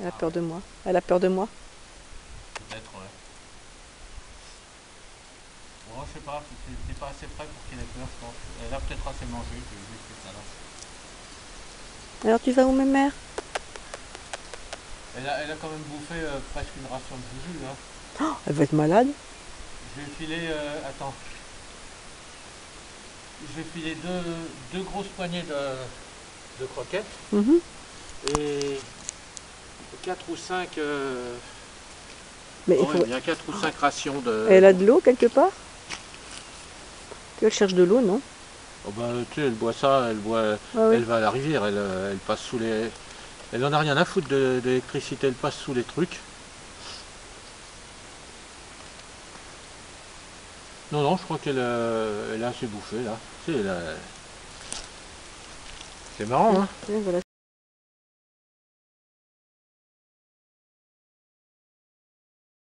Elle a peur de moi. Elle a peur de moi. Peut-être, ouais. Bon, je sais pas, c'est pas assez près pour qu'il ait peur, je pense. Elle a peut-être assez mangé, j'ai vu que ça. Alors tu vas où, ma mère? Elle a, elle a quand même bouffé euh, presque une ration de jus, là. Oh, Elle va être malade. Je vais filer, euh, attends. Je vais filer deux, deux grosses poignées de, de croquettes Mhm. et 4 ou 5 euh, Mais il faut- il y a 4 ou 5 rations de. Elle a de l'eau quelque part Elle cherche de l'eau, non Oh bah, tu sais, elle boit ça, elle boit. Ah oui. Elle va à la rivière, elle, euh, elle passe sous les. Elle en a rien à foutre l'électricité, elle passe sous les trucs. Non, non, je crois qu'elle euh, elle a assez bouffé là. Tu C'est marrant, hein voilà.